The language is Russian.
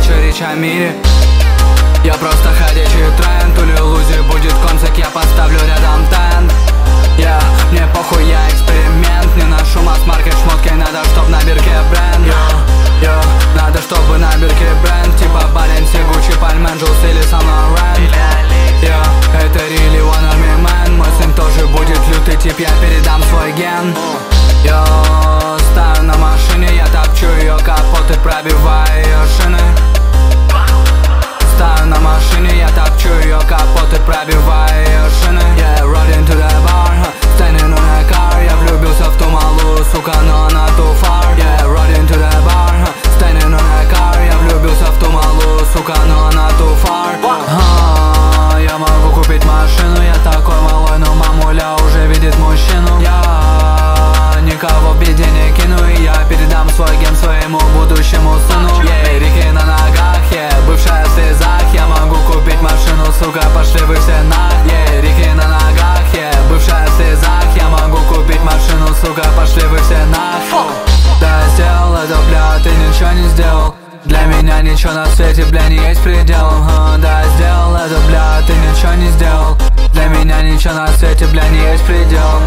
хочу речь о мире Я просто ходячий тренд У Лилузи будет концик, я поставлю рядом тент. Я, yeah. мне похуй, я эксперимент Не ношу масс-маркет шмотки Надо, чтоб на бирке бренд. Yo, yo, надо, чтобы на бирке бренд Типа Баленси, Гуччи, Пальм, Энджелс или Сан Лорен Я, это really one army man Мой сын тоже будет лютый тип, я передам свой ген. нахуй Да я сделал это, бля, ты ничего не сделал. Для меня ничего на свете, бля, не есть предел. А, Да, я сделал это, бля, ты ничего не сделал. Для меня ничего на свете, бля, не есть предел.